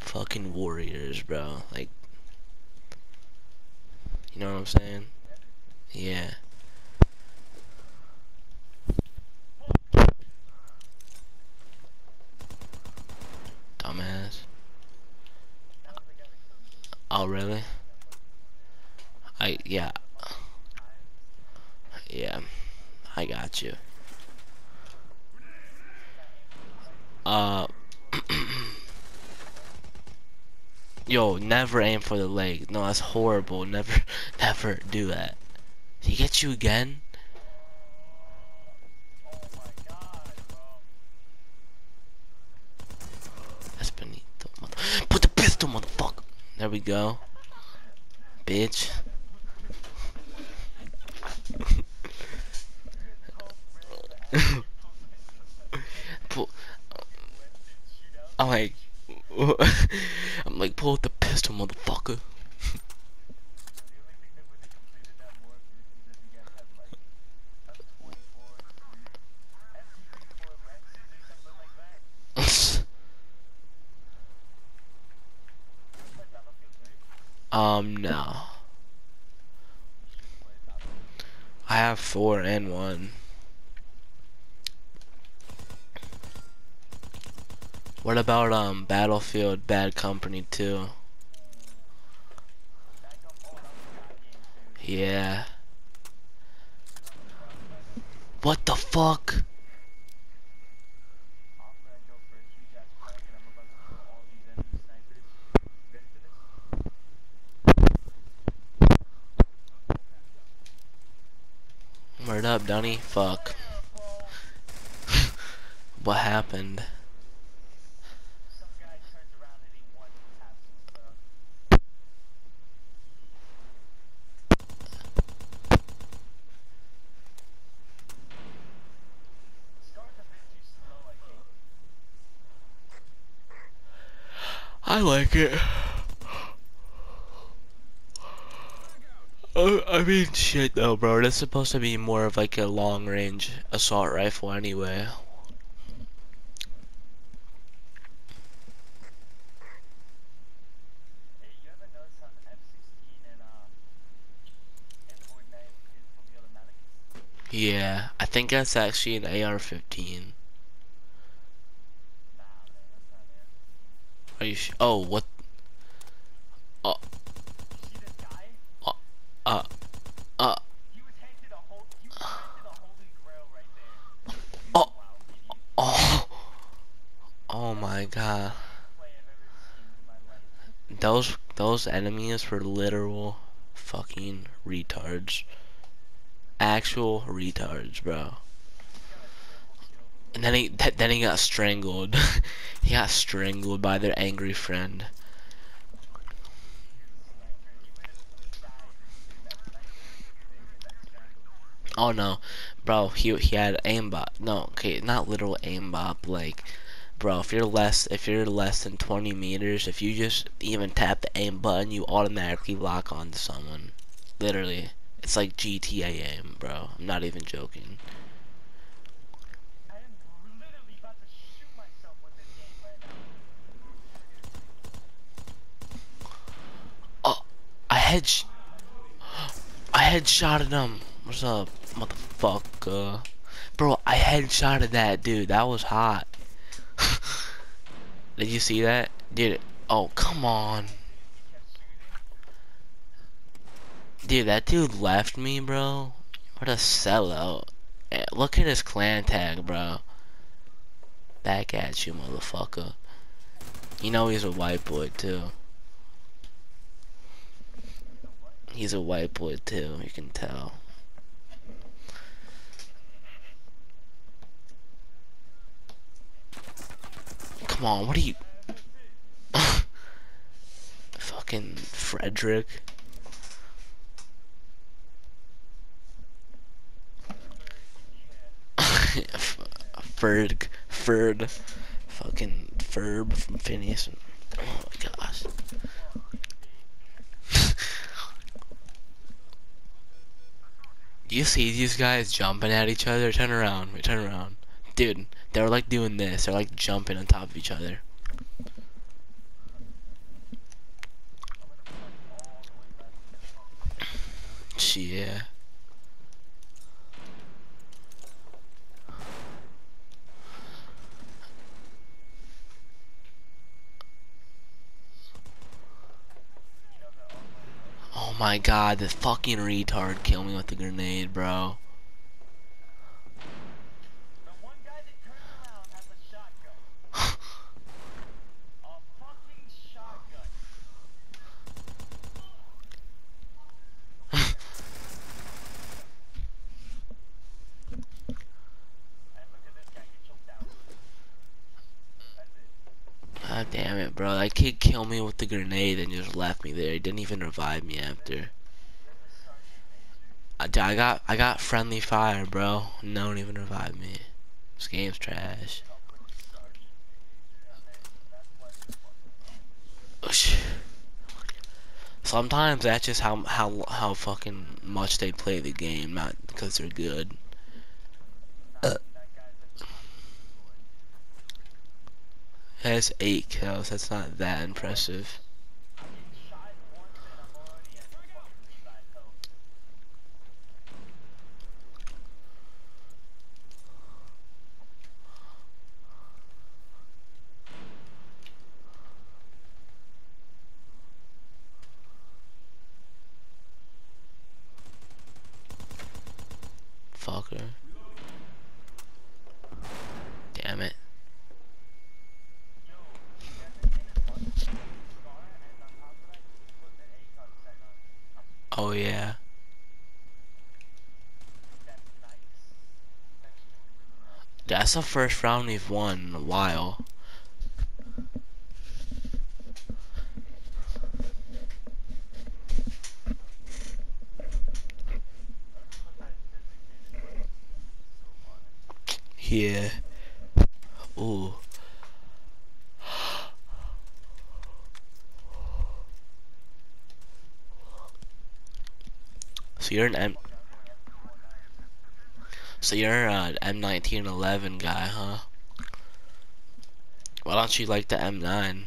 fucking warriors, bro. Like, you know what I'm saying? Yeah. Dumbass. Oh, really? I, yeah. Yeah. I got you. Uh. Yo, never aim for the leg. No, that's horrible. Never, never do that. Did he get you again? That's beneath the mother. Put the pistol, motherfucker. There we go. Bitch. I'm like, like, pull out the pistol, motherfucker. um, no. I have four and one. What about um Battlefield Bad Company 2? Yeah. What the fuck? Word up, Dunny? Fuck. what happened? I like it. Uh, I mean, shit though, bro. That's supposed to be more of like a long range assault rifle anyway. Yeah, I think that's actually an AR-15. Are you? oh, what? Oh. Uh. Uh. Uh. Oh. Oh. Oh my god. Those those enemies were literal fucking retards. Actual retards, bro. And then he then he got strangled. he got strangled by their angry friend. Oh no, bro, he he had aimbot. No, okay, not literal aimbot. Like, bro, if you're less if you're less than 20 meters, if you just even tap the aim button, you automatically lock onto someone. Literally, it's like GTA aim, bro. I'm not even joking. Head I headshotted him. What's up, motherfucker? Bro, I headshotted that dude. That was hot. Did you see that? Dude, oh, come on. Dude, that dude left me, bro. What a sellout. Eh, look at his clan tag, bro. Back at you, motherfucker. You know he's a white boy, too. He's a white boy too, you can tell. Come on, what are you... Fucking Frederick. Ferg, Ferd, fucking Ferb from Phineas. Oh my gosh. you see these guys jumping at each other. Turn around. Wait, turn around. Dude, they're like doing this. They're like jumping on top of each other. Yeah. Oh my god, this fucking retard killed me with the grenade, bro. The one guy that turns around has a shotgun. a fucking shotgun. and look at this guy get choked out. That's it. God damn it, bro. That kid killed me with the grenade and just left me there. He didn't even revive me after. I, I got I got friendly fire, bro. No one even revived me. This game's trash. Sometimes that's just how how how fucking much they play the game, not because they're good. That guy's a Has eight kills. That's not that impressive. I'm getting shot once and I'm already at fucking revive health. Fucker. Damn it. Yo, everything is one scar and on top of that you put the ACOG sight on. Oh yeah. That's nice. That's really nice. That's the first round we've won in a while. Yeah. Ooh. So you're an M. So you're an M1911 guy, huh? Why don't you like the M9?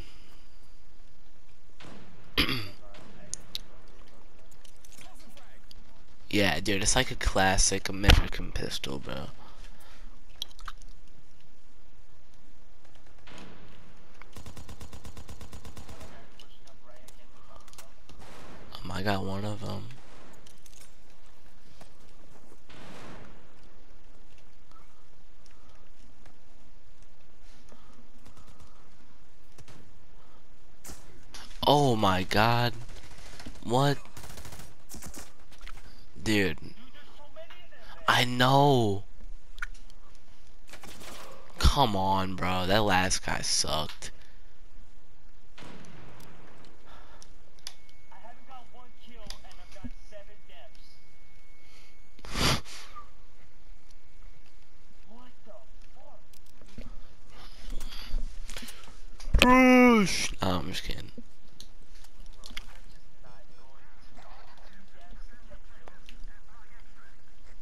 yeah, dude, it's like a classic American pistol, bro. Um, I got one of them. Oh my god. What? Dude. I know. Come on, bro. That last guy sucked. I haven't got one kill and I've got seven deaths. What the fuck? Bruce. No, I'm just kidding. Bro, I'm just not going to two deaths, ten kills. Is that like a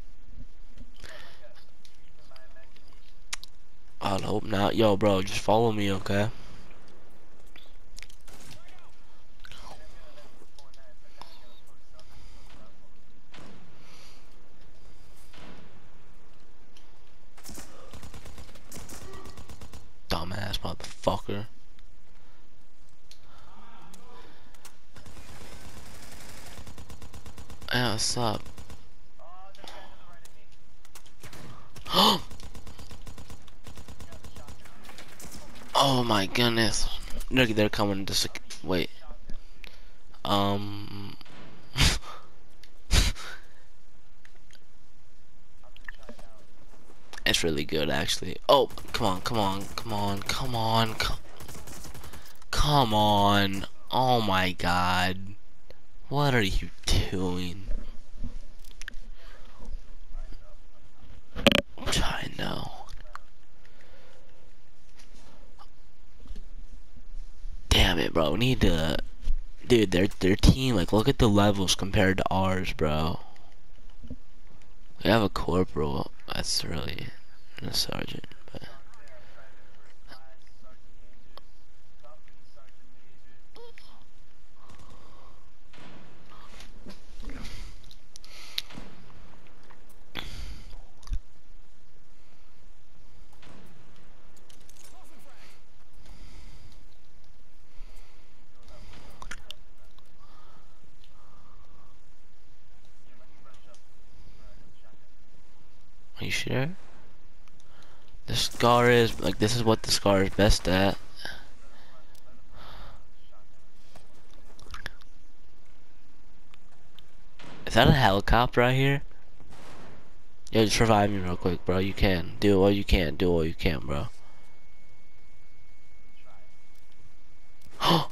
dream in my imagination? I'd hope not. Yo, bro, just follow me, okay? And I'm gonna level four nine, but now I'm gonna post up and post up. Dumbass motherfucker. Yeah, what's up? Oh, that guy to the right of me. Oh Got the shotgun. Oh my goodness. Look, they're coming to sec- wait. Um. It's really good, actually. Oh, come on, come on, come on, come on, come, come on. Oh my god. What are you doing? I know. Damn it, bro. We need to. Dude, their their team, like, look at the levels compared to ours, bro. We have a corporal. That's really a sergeant, but There, private first class, sergeant major, company sergeant major. You sure? The scar is like this is what the scar is best at. Is that a helicopter right here? Yeah, just revive me real quick, bro. You can. Do all you can. Do all you can, bro.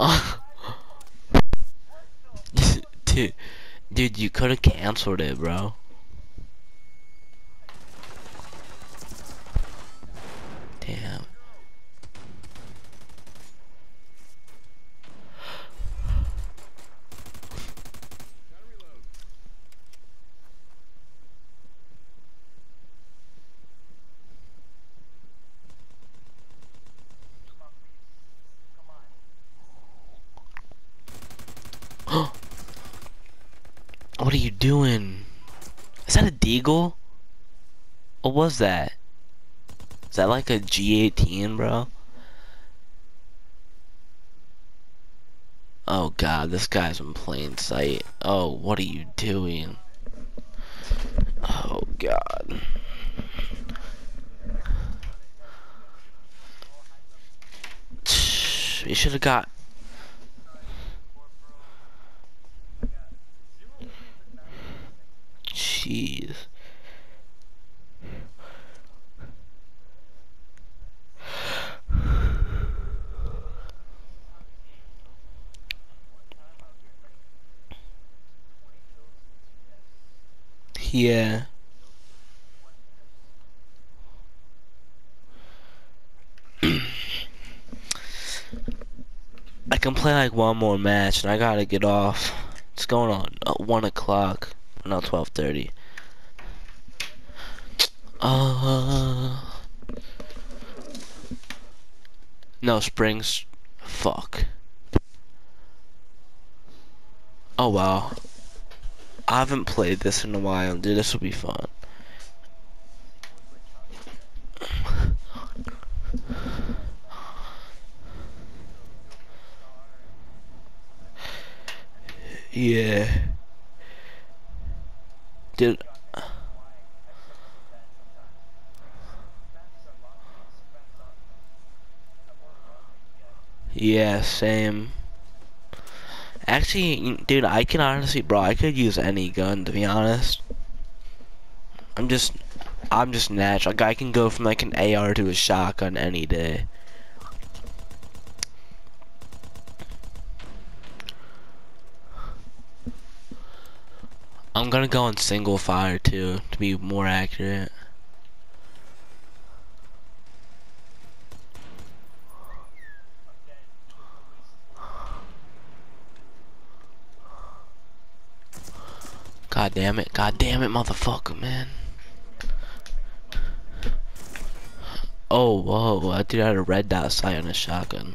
Dude, dude, you could have canceled it, bro. Damn. Doing? Is that a deagle? What was that? Is that like a G18, bro? Oh god, this guy's in plain sight. Oh, what are you doing? Oh god. You should have got Yeah. I can play like one more match and I gotta get off. It's going on at 1 o'clock. No, 12.30. Uh... No, Springs. Fuck. Oh, wow. I haven't played this in a while, dude. This will be fun. Yeah. Dude. Yeah, same. Actually, dude, I can honestly, bro, I could use any gun, to be honest. I'm just, I'm just natural. Like, I can go from, like, an AR to a shotgun any day. I'm gonna go on single fire, too, to be more accurate. God damn it. God damn it, motherfucker, man. Oh, whoa. I dude had a red dot sight on a shotgun.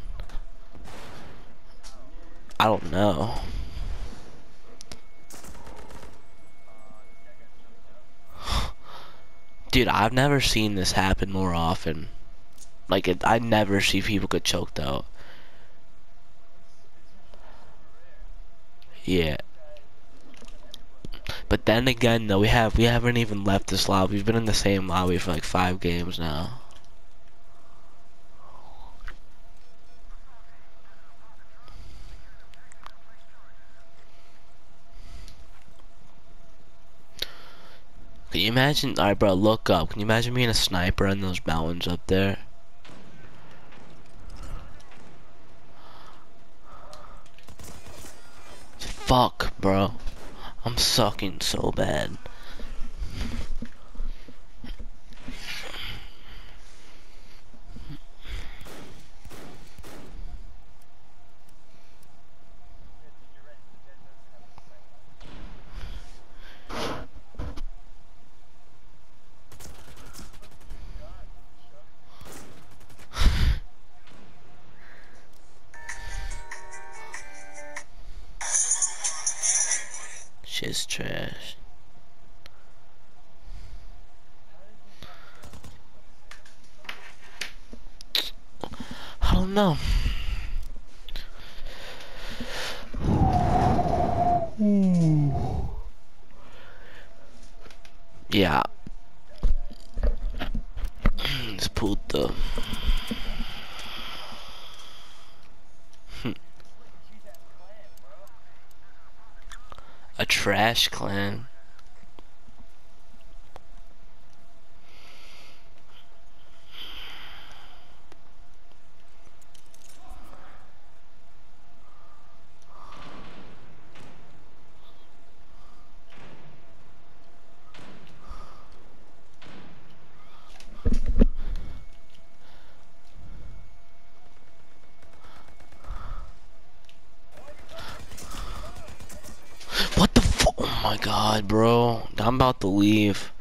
I don't know. Dude, I've never seen this happen more often. Like, it, I never see people get choked out. Yeah. But then again, though, we have we haven't even left this lobby. We've been in the same lobby for like five games now. Can you imagine? Alright, bro, look up. Can you imagine being a sniper in those mountains up there? Fuck, bro. I'm sucking so bad. Shit's trash. I don't know. A trash clan. What the fu- Oh my god, bro. I'm about to leave.